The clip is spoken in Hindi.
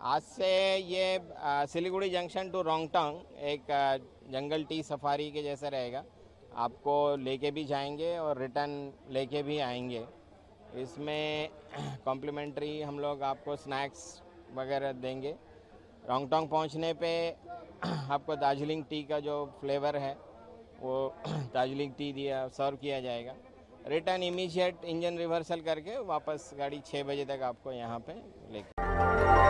आज से ये सिलीगुड़ी जंक्शन टू रोंगटोंग एक जंगल टी सफारी के जैसा रहेगा। आपको लेके भी जाएँगे और रिटर्न लेके भी आएँगे। इसमें कॉम्प्लीमेंट्री हम लोग आपको स्नैक्स वगैरह देंगे। रोंगटोंग पहुँचने पे आपको दार्जिलिंग टी का जो फ्लेवर है, वो दार्जिलिंग टी दिया सर्व किया जाएगा। रिटर्न इमीजिएट इंजन रिवर्सल करके वापस गाड़ी छः बजे तक आपको यहाँ पे लेके